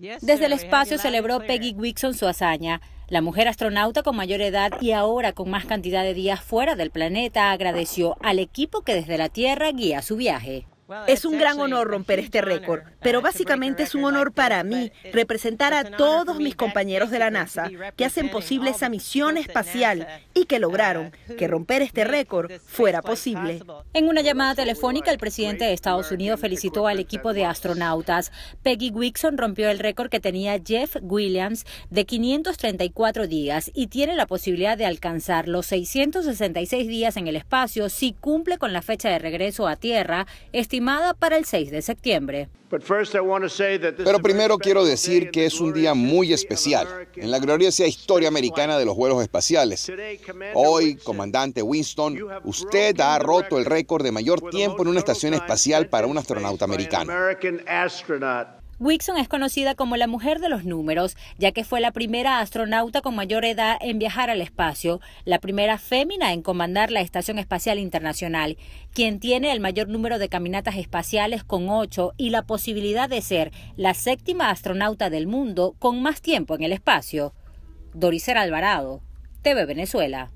Desde el espacio celebró Peggy Wixon su hazaña. La mujer astronauta con mayor edad y ahora con más cantidad de días fuera del planeta agradeció al equipo que desde la Tierra guía su viaje. Es un gran honor romper este récord, pero básicamente es un honor para mí representar a todos mis compañeros de la NASA que hacen posible esa misión espacial y que lograron que romper este récord fuera posible. En una llamada telefónica, el presidente de Estados Unidos felicitó al equipo de astronautas. Peggy Wixon rompió el récord que tenía Jeff Williams de 534 días y tiene la posibilidad de alcanzar los 666 días en el espacio si cumple con la fecha de regreso a Tierra, para el 6 de septiembre. Pero primero quiero decir que es un día muy especial en la gloriosa historia americana de los vuelos espaciales. Hoy, comandante Winston, usted ha roto el récord de mayor tiempo en una estación espacial para un astronauta americano. Wixon es conocida como la mujer de los números, ya que fue la primera astronauta con mayor edad en viajar al espacio, la primera fémina en comandar la Estación Espacial Internacional, quien tiene el mayor número de caminatas espaciales con ocho y la posibilidad de ser la séptima astronauta del mundo con más tiempo en el espacio. Doricer Alvarado, TV Venezuela.